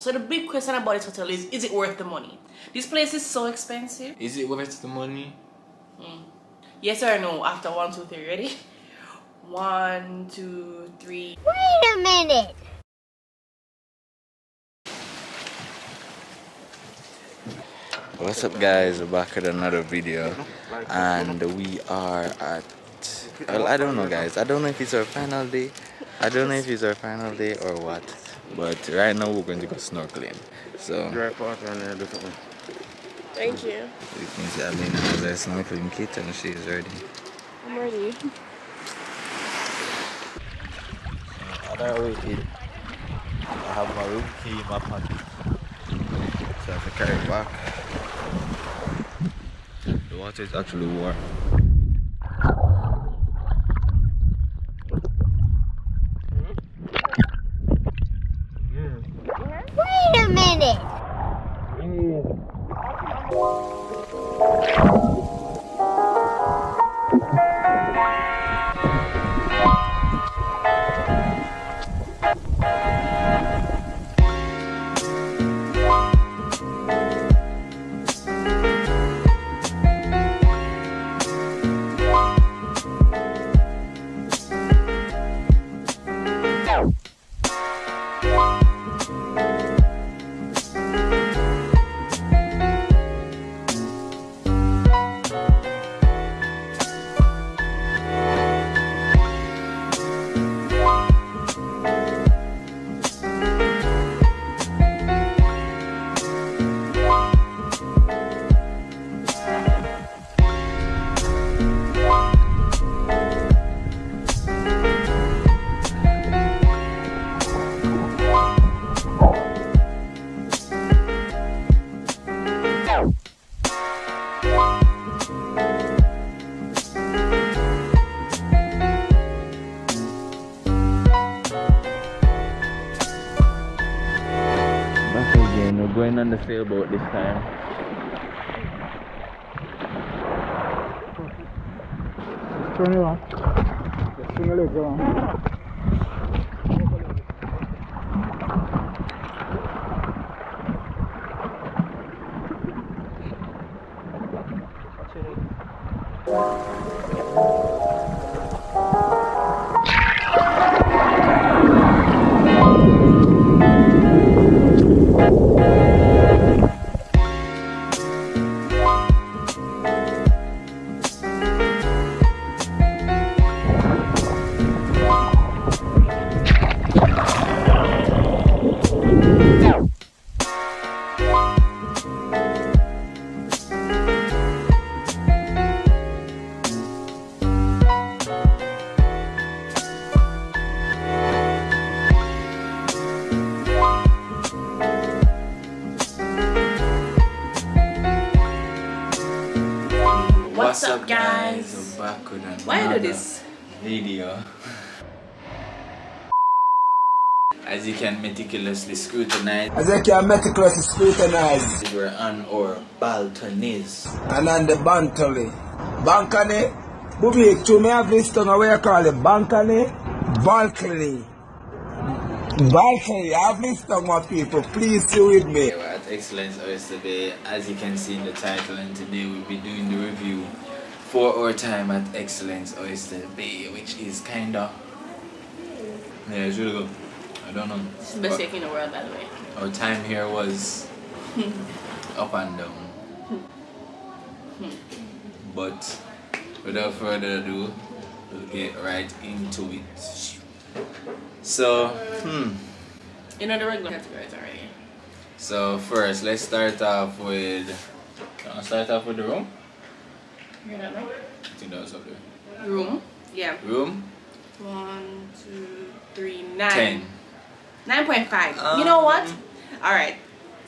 So the big question about this hotel is, is it worth the money? This place is so expensive. Is it worth the money? Hmm. Yes or no? After one, two, three, ready? One, two, three. Wait a minute. What's up guys, we're back with another video and we are at, well I don't know guys, I don't know if it's our final day, I don't know if it's our final day or what, but right now we're going to go snorkeling, so Dry part and uh, do something. Thank you. you can see Alena has a snorkeling kit and she is ready. I'm ready. Other way in, I have my room key in my pocket, so I have to carry it back. The water is actually warm. Going on the sailboat this time. Turn it on. Your legs. Meticulously scrutinize, As I can meticulously scrutinize we're on our balconies. and on the Bantally. Bankani, Bubi, to me have this tongue, you call it? Bankani, balcony. Balcony, I have this tongue, my people. Please stay with me. We're at Excellence Oyster Bay, as you can see in the title, and today we'll be doing the review for our time at Excellence Oyster Bay, which is kinda. Yeah, it's really good. I don't know. It's the best But in the world, by the way. Our time here was up and down. But without further ado, we'll get right into it. So, hmm. You know the regular categories already. So first, let's start off with. Can I start off with the room? You don't know? I think that was up there. Room. Yeah. Room. One, two, three, nine. Ten. Nine point five. you know what? Um, All right.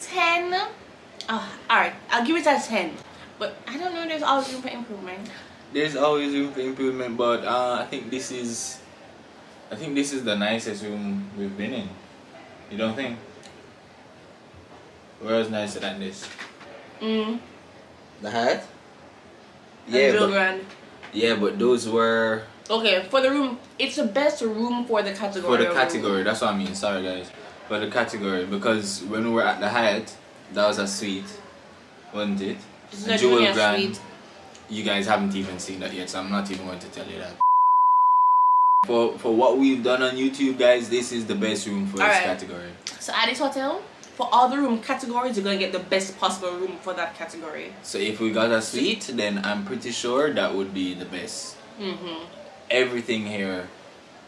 Ten. Oh, all right. I'll give it a ten. But I don't know. There's always room for improvement. There's always room for improvement, but uh, I think this is. I think this is the nicest room we've been in. You don't think? Where is nicer than this? Mm. The hat. Yeah, Yeah, but, grand. yeah, but those were Okay, for the room, it's the best room for the category. for the category. room. That's what I mean. Sorry, guys. for the category because when we were at the Hyatt, that was a suite, wasn't it? The a Jewel Grande. suite. You guys haven't even seen that yet, so I'm not even going to tell you that. For for what we've done on YouTube, guys, this is the best room for this Alright. category. So at this hotel, for all the room categories, you're gonna get the best possible room for that category. So if we got a suite, then I'm pretty sure that would be the best. Mm-hmm. Everything here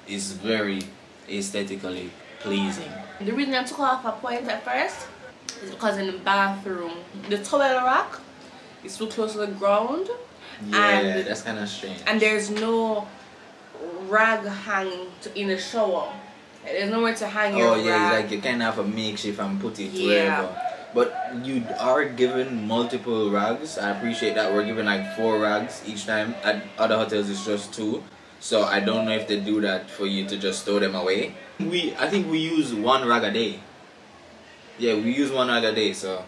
is very aesthetically pleasing. The reason I took off a point at first is because in the bathroom, the towel rack is too close to the ground, Yeah, And- that's kind of strange. and there's no rag hanging to, in the shower. There's nowhere to hang your Oh yeah, rag. it's like you kind of have a makeshift and put it Yeah. wherever. But you are given multiple rags. I appreciate that we're given like four rags each time. At other hotels, it's just two. So I don't know if they do that for you to just throw them away. We, I think we use one rag a day. Yeah, we use one rag a day. So,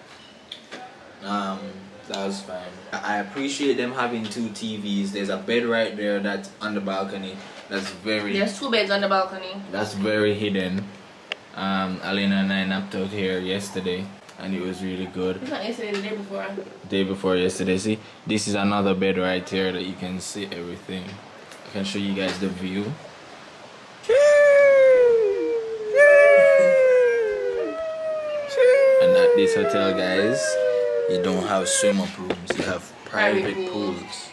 um, that was fine. I I appreciate them having two TVs. There's a bed right there that's on the balcony. That's very. There's two beds on the balcony. That's very hidden. Um, Alena and I napped out here yesterday, and it was really good. It's not yesterday, the day before. Day before yesterday, see, this is another bed right here that you can see everything. I can show you guys the view. And at this hotel, guys, you don't have swim up rooms. You have private, Private pools. pools.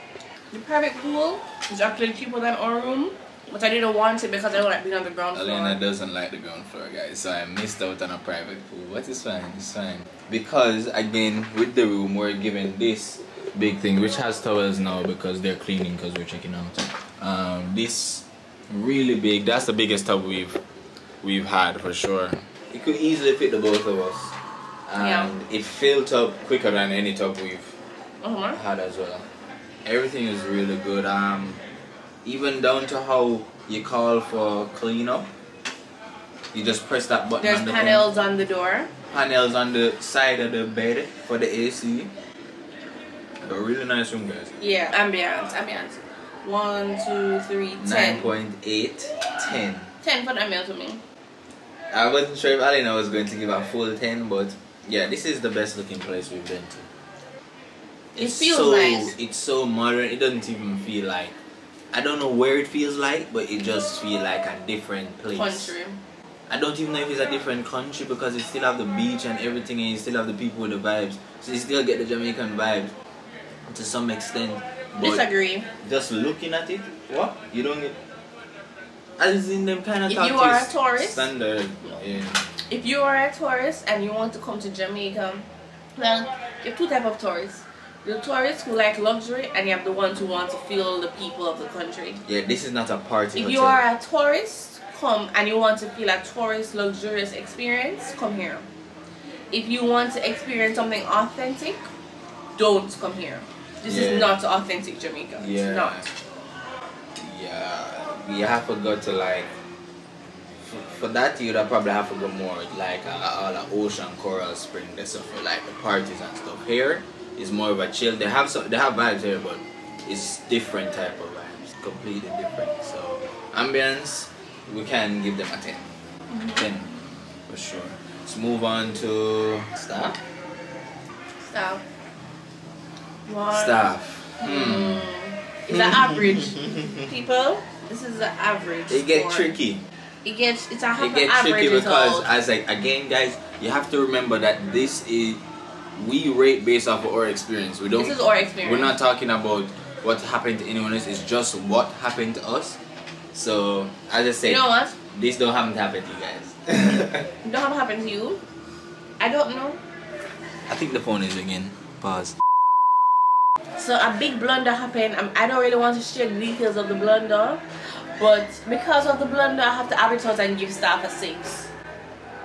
The private pool is actually cheaper than our room, but I didn't want it because I don't like being on the ground floor. Alena doesn't like the ground floor, guys, so I missed out on a private pool. But it's fine, it's fine. Because, again, with the room, we're given this big thing, which has towels now because they're cleaning because we're checking out. Um, this really big, that's the biggest tub we've we've had for sure. It could easily fit the both of us. And Yeah. it filled up quicker than any tub we've Uh-huh. had as well. Everything is really good. Um, even down to how you call for cleanup. You just press that button. There's on the panels on the door. Panels on the side of the bed for the AC. A really nice room, guys. Yeah, ambiance ambience. One, two, three, ten. 9.8, 10. Ten for the ambience to me. I wasn't sure if Alena was going to give a full 10, but yeah, this is the best looking place we've been to. It It's feels so, nice. It's so modern. It doesn't even feel like. I don't know where it feels like, but it just feels like a different place. Country. I don't even know if it's a different country because it still have the beach and everything, and you still have the people with the vibes. So you still get the Jamaican vibes to some extent. But Disagree. just looking at it, what you don't get. As in them kind of If you are a tourist- standard. Yeah. If you are a tourist and you want to come to Jamaica, well, you have two type of tourists. The tourists who like luxury and you have the ones who want to feel the people of the country. Yeah, this is not a party. If you are a tourist, come and you want to feel a tourist luxurious experience, come here. If you want to experience something authentic, don't come here. This Yeah. is not authentic Jamaica. Yeah. It's not. Yeah, you have to go to like. For, that, you'd probably have to go more like all the ocean, coral spring, the stuff for like the parties and stuff. Here is more of a chill. They have some, they have vibes here, but it's different type of vibes, completely different. So ambience, we can give them a 10 mm-hmm. 10 for sure. Let's move on to staff. Stop. One. Staff. Hmm. It's an average. People, this is an average. It get score. tricky. It gets it's a it an get average tricky because result. as like again guys you have to remember that this is we rate based off of our experience we don't This is our experience. we're not talking about what happened to anyone else it's just what happened to us so as i said you know what? this don't happen to happen to you guys Don't have happened to you. I don't know. i think the phone is ringing pause So a big blunder happened. Um, I don't really want to share the details of the blunder, but because of the blunder, I have to advertise and give staff a six.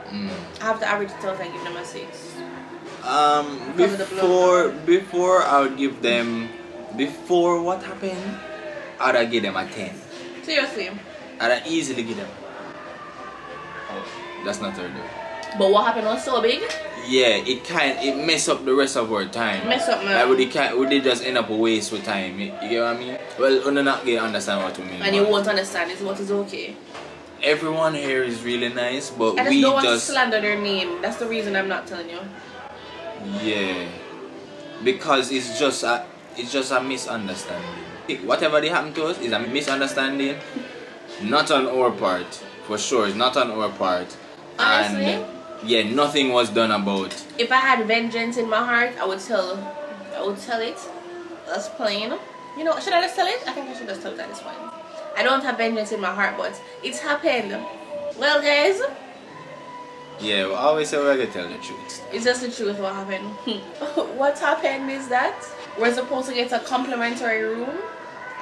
Mm. I have to advertise and give them a six. um Because before before i would give them before what happened i'd give them a 10 Seriously. i'd easily give them oh that's not her though But what happened was so big. Yeah, it kind it mess up the rest of our time. Mess up, man. Like would it can would it just end up a waste with time? You, you get what I mean? Well, you not get understand what we mean. And you won't understand. It's what is okay. everyone here is really nice, but I just we don't want just to slander their name. That's the reason I'm not telling you. yeah, because it's just a it's just a misunderstanding. Whatever they happen to us is a misunderstanding, not on our part for sure. It's not on our part, Honestly? and yeah, nothing was done about. If I had vengeance in my heart, I would tell, I would tell it. That's plain. You know, should I just tell it? I think I should just tell it at this point. I don't have vengeance in my heart, but it's happened. Well, guys, Yeah, we always say we're gonna tell the truth. it's just the truth. What happened? Hmm. what happened is that we're supposed to get a complimentary room,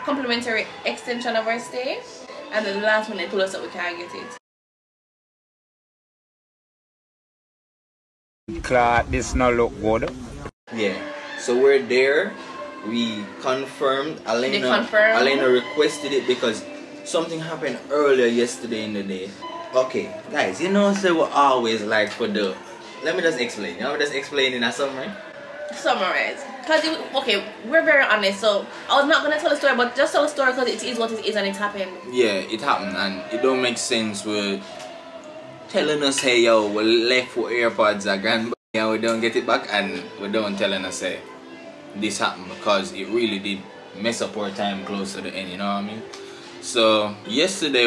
complimentary extension of our stay, and then the last minute they told us that we can't get it. Clark, this not look good. Yeah. So we're there. We confirmed. Alena, They confirmed? Alena requested it because something happened earlier yesterday in the day. Okay, guys, you know, so we always like for the. Let me just explain. You know, just explain in a summary. Summarize. Cause it, okay, we're very honest. So I was not gonna tell the story, but just tell the story because it is what it is and it happened. Yeah, it happened, and it don't make sense with telling us, hey, yo, we left with AirPods at Grand and we don't get it back, and we don't telling us, hey, this happened because it really did mess up our time close to the end, you know what I mean? So, yesterday,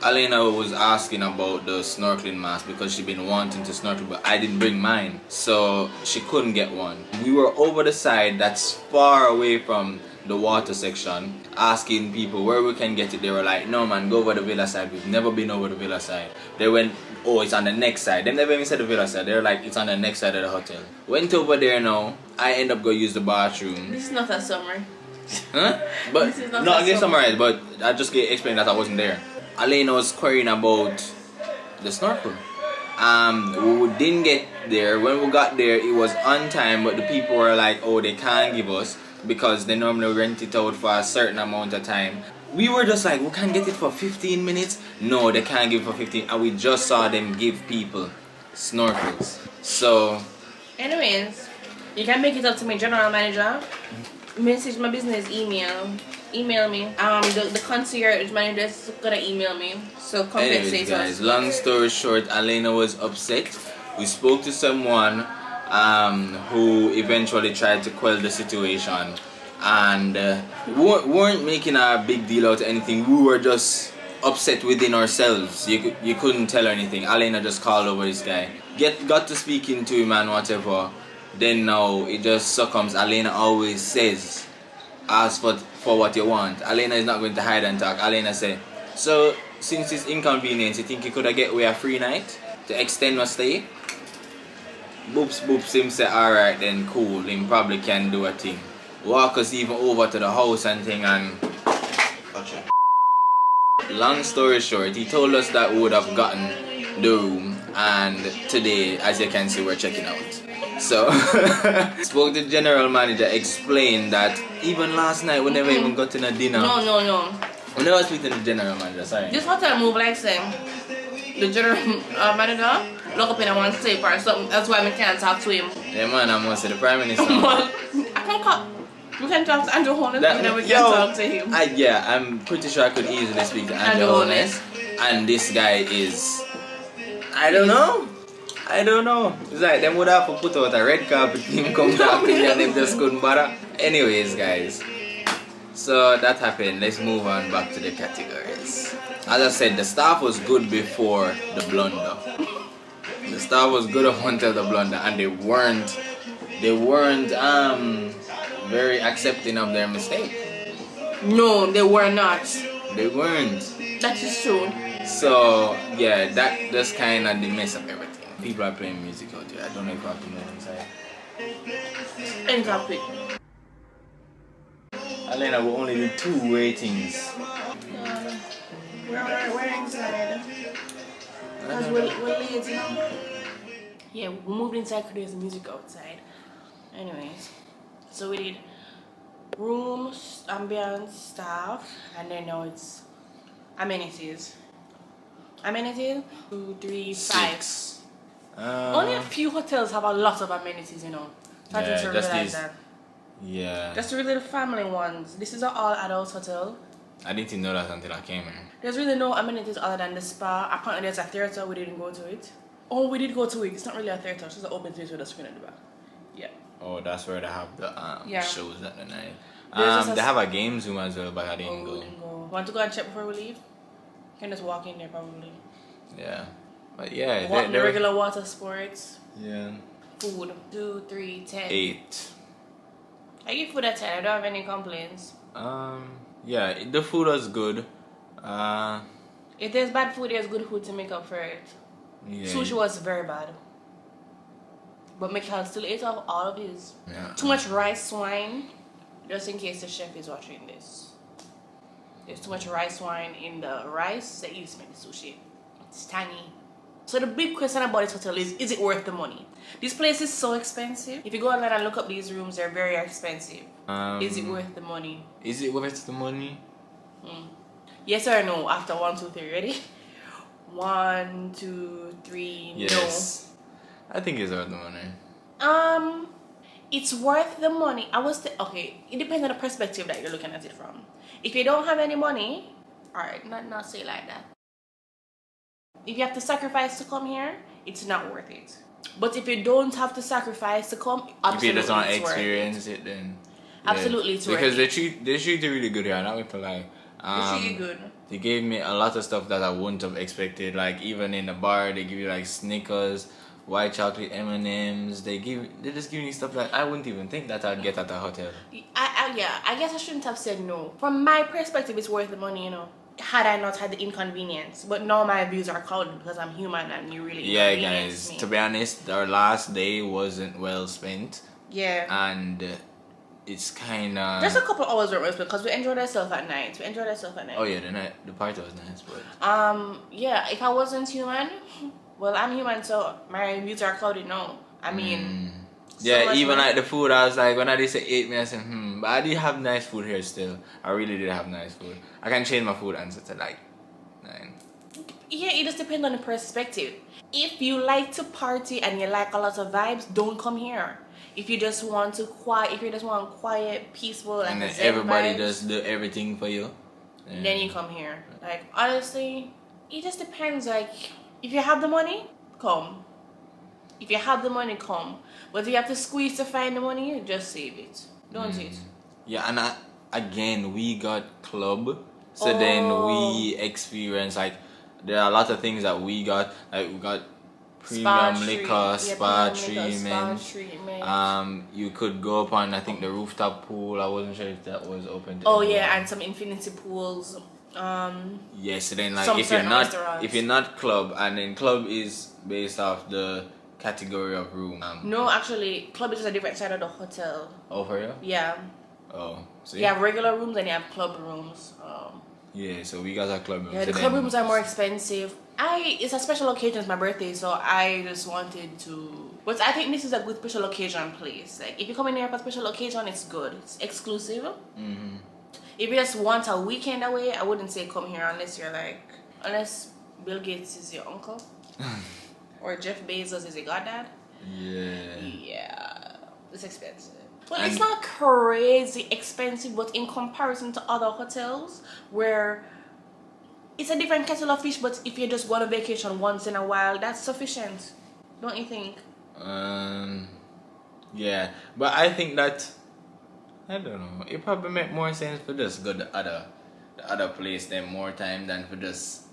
Alena was asking about the snorkeling mask because she been wanting to snorkel, but I didn't bring mine, so she couldn't get one. We were over the side that's far away from the water section asking people where we can get it. They were like no man go over the villa side. We've never been over the villa side. They went oh it's on the next side. They never even said the villa side. They were like it's on the next side of the hotel. Went over there now. I end up going use the bathroom. This is not a summary. huh? But This is not no i get summarized but i just get explained that i wasn't there. Alena was querying about the snorkel. Um we didn't get there. When we got there it was on time but the people were like oh they can't give us because they normally rent it out for a certain amount of time we were just like we can't get it for 15 minutes no they can't give it for 15 and we just saw them give people snorkels so Anyways, you can make it up to my general manager. Message my business email. Email me. Um, the, the concierge manager is gonna email me. So compensate Anyways, guys, us. long story short, Alena was upset. We spoke to someone um, who eventually tried to quell the situation, and uh, weren't- making a big deal out of anything. We were just upset within ourselves. You you couldn't tell anything. Alena just called over this guy, get got to speaking to him and whatever. Then now it just succumbs. Alena always says ask for for what you want. Alena is not going to hide and talk. Alena said, so since it's inconvenience, you think you could have get away a free night to extend my stay? Boops boops him say alright then cool, him probably can do a thing. Walk us even over to the house and thing and Long story short, he told us that we would have gotten the room and today as you can see we're checking out. So spoke to the general manager, explained that even last night we never even got in a dinner. No, no, no. We never speak to the general manager, sorry. This hotel move like same. The general uh, manager lock up in a one sleep or something. That's why we can't talk to him. Yeah man, I must say the prime minister. I can call. We can talk to Andrew Holness That- and then we can talk to him. I, yeah, I'm pretty sure I could easily speak to Andrew Andrew Holness. And this guy is. I don't know. I don't know. It's like them would have to put out a red carpet team come you and them just couldn't bother. Anyways, guys. So that happened. Let's move on back to the categories. As I said, the staff was good before the blunder. The staff was good up until the blunder, and they weren't. They weren't um very accepting of their mistake. No, they were not. They weren't. That is true. So yeah, that just kind of the mess of everything. People are playing music out here. I don't know if I can go inside. End topic. Alena, we only did two ratings. We're, we're inside. Because we're, we're lazy. Yeah, we moved inside because there's music outside. Anyways, so we did rooms, ambience, staff, and then now it's amenities. Amenities? Two, three, five. Six. Uh, Only a few hotels have a lot of amenities, you know. So I Yeah, just just realized these. that. Yeah. Just really the family ones. This is an all adult hotel. I didn't even know that until I came here. There's really no amenities other than the spa. Apparently, there's a theater. We didn't go to it. Oh, we did go to it. It's not really a theater. It's just an open space with a screen at the back. Yeah. Oh, that's where they have the um, Yeah. shows at the night. There's just Um, they have a games room as well, but I Oh, didn't we go. didn't go. Want to go and check before we leave? You can just walk in there probably. Yeah, but yeah, Walk they, the they regular water sports. yeah Food. Two, three, ten. eight. I give food a ten. I don't have any complaints. Um, yeah, the food was good. Uh, If there's bad food, there's good food to make up for it. yeah, Sushi was very bad. But Mikhail still ate off all of his. Yeah. Too much rice wine. Just in case the chef is watching this. There's too much rice wine in the rice that you to make the sushi. It's tangy. So the big question about this hotel is, is it worth the money? This place is so expensive. If you go online and look up these rooms, they're very expensive. Um, is it worth the money? Is it worth the money? Yes or no? After one, two, three, ready? One, two, three, Yes. I think it's worth the money. Um, it's worth the money. I was okay. It depends on the perspective that you're looking at it from. If you don't have any money, all right, not not say like that. If you have to sacrifice to come here, it's not worth it. But if you don't have to sacrifice to come, if absolutely you just want to it's worth it. experience it, then Absolutely, it's worth because it. they treat they treat you really good here. I'm not gonna lie. Um, They treat you good. They gave me a lot of stuff that I wouldn't have expected. Like even in the bar, they give you like Snickers, white chocolate M and M's. They give they just give me stuff that I wouldn't even think that I'd get at a hotel. I, I yeah, I guess I shouldn't have said no. From my perspective, it's worth the money, you know. Had I not had the inconvenience, but now my views are clouded because I'm human and you really Yeah, guys. me. To be honest, our last day wasn't well spent, yeah. and it's kind of. Just a couple hours were spent because we enjoyed ourselves at night. We enjoyed ourselves at night. Oh yeah, the night the party was nice, but Um. Yeah. If I wasn't human, well, I'm human, so my views are clouded now. I mean, so yeah, much even money. like the food, I was like when I did say eight, me I said hmm, but I did have nice food here still. I really did have nice food. I can change my food answer to like nine. Yeah, it just depends on the perspective. If you like to party and you like a lot of vibes, don't come here. If you just want to quiet, if you just want quiet, peaceful, and then everybody vibes, does do everything for you. Yeah. then you come here. Like honestly, it just depends. Like if you have the money, come. If you have the money, come. But you have to squeeze to find the money, just save it. Don't Mm. it? Yeah, and I, again, we got club, so then Oh. we experience like there are a lot of things that we got. Like we got premium Spa liquor, yeah, spa premium treatment. Spa treatment. Um, you could go up on I think the rooftop pool. I wasn't sure if that was open. Oh everyone. yeah, and some infinity pools. Um, Yes, so then like if you're not restaurants. if you're not club, and then club is based off the category of room. Um, no, actually, club is just a different side of the hotel. Oh, for you? Yeah, Oh, see? you have regular rooms and you have club rooms. Um, Yeah, so we got our club room. yeah, the club rooms are more expensive. I it's a special occasion. It's my birthday, so I just wanted to. But I think this is a good special occasion place. Like if you come in here for a special occasion, it's good. It's exclusive. Mm-hmm. If you just want a weekend away, I wouldn't say come here unless you're like unless Bill Gates is your uncle or Jeff Bezos is a goddad. Yeah. Yeah, it's expensive. Well, And- it's not crazy expensive, but in comparison to other hotels where it's a different kettle of fish, but if you just go on a vacation once in a while, that's sufficient. Don't you think? Um, yeah, but I think that I don't know. It probably make more sense for just go to other, the other place than more time than for just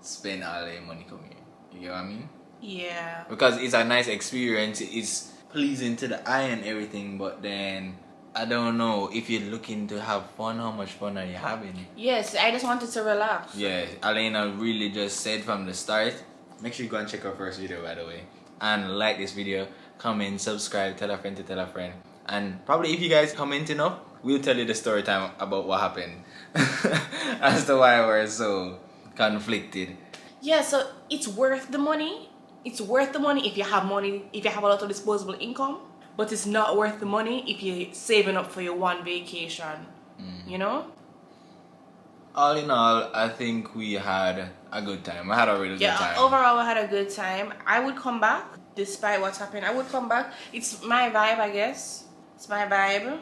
spend all the money here. You know what I mean? Yeah. Because it's a nice experience. It's pleasing to the eye and everything, but then I don't know if you're looking to have fun. How much fun are you having? Yes, I just wanted to relax. Yeah, Alena really just said from the start. Make sure you go and check our first video, by the way, and like this video, comment, subscribe, tell a friend to tell a friend, and probably if you guys comment enough, we'll tell you the story time about what happened as to why we're so conflicted. Yeah, so it's worth the money. It's worth the money if you have money, if you have a lot of disposable income. But it's not worth the money if you're saving up for your one vacation. Mm. You know? All in all, I think we had a good time. I had a really Yeah, good time. overall, I had a good time. I would come back despite what's happened. I would come back. It's my vibe, I guess. It's my vibe.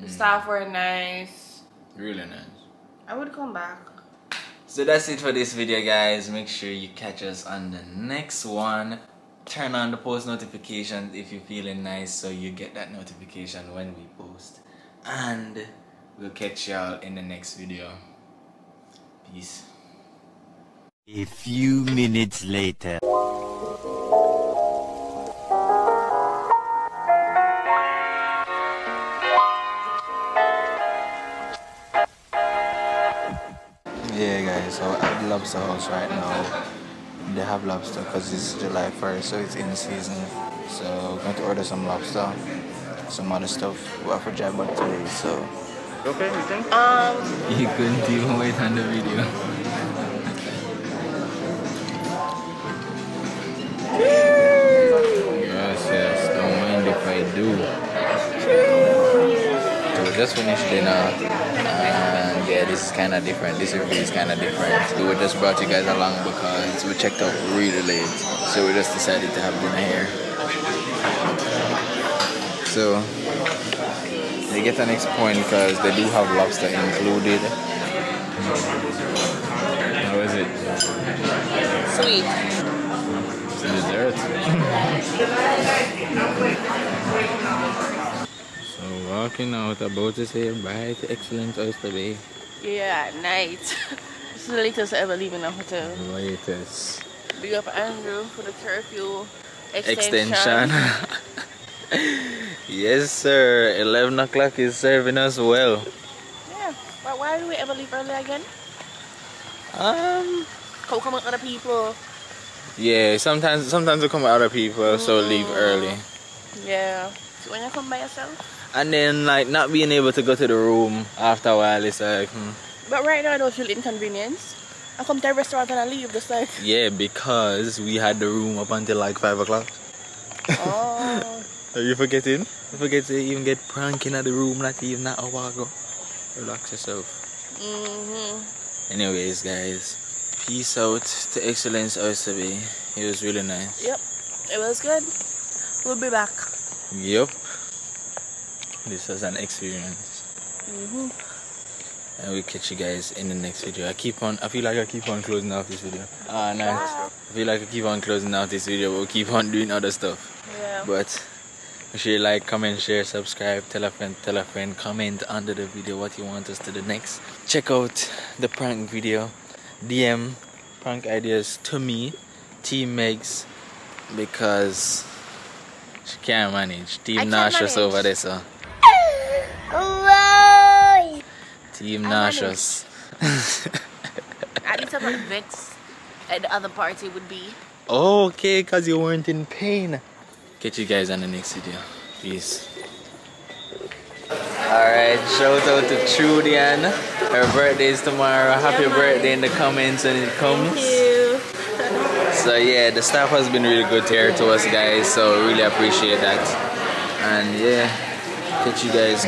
The mm. staff were nice. Really nice. I would come back. So that's it for this video guys. Make sure you catch us on the next one. Turn on the post notifications if you're feeling nice so you get that notification when we post. And we'll catch y'all in the next video. Peace. A few minutes later. Lobster house right now, they have lobster because it's July 1st, so it's in season. So we're going to order some lobster, some other stuff. We have to drive back today, so. Okay, you think? Um, You couldn't even wait on the video. yes, yes, don't mind if I do. So we just finished dinner and yeah, this is kind of different. This review is kind of different. We just brought you guys along because we checked out really late, so we just decided to have dinner here. So they get an next point because they do have lobster included. How is it? sweet. It's a dessert. so walking out about to say bye to Excellence Oyster Bay. Yeah, at night. it's the latest I ever leaving the hotel. Latest Big up Andrew for the curfew extension. extension. yes, sir. 11 o'clock is serving us well. Yeah, but why do we ever leave early again? Um, Come come with other people. yeah. Sometimes, sometimes we come with other people, so leave early. Yeah. So when you come by yourself. And then, like, not being able to go to the room after a while, it's like, hmm. But right now I don't feel inconvenience. I come to a restaurant and I leave just like yeah, because we had the room up until like 5 o'clock. Oh Are you forgetting? You forget to even get pranking at the room not even that hour ago. Relax yourself. mm-hmm. Anyways, guys, peace out to Excellence Bay. It was really nice. Yep. It was good. We'll be back. Yup. This was an experience. Mm-hmm. And we'll catch you guys in the next video. I keep on, I feel like I keep on closing out this video. Ah, nice. I feel like I keep on closing out this video, but we'll keep on doing other stuff. Yeah. But make sure you like, comment, share, subscribe, tell a friend, tell a friend, comment under the video what you want us to do next. Check out the prank video. DM prank ideas to me, Team Meggs, because she can't manage. Team can Nauseous over there, so. Team I Nauseous. Least I'm not vexed at the other party would be. okay, because you weren't in pain. Catch you guys on the next video. Peace. Alright, shout out to Trudian. Her birthday is tomorrow. Happy Yeah, birthday in the comments when it comes. Thank you. So yeah, the staff has been really good here to us guys, so really appreciate that. And yeah, catch you guys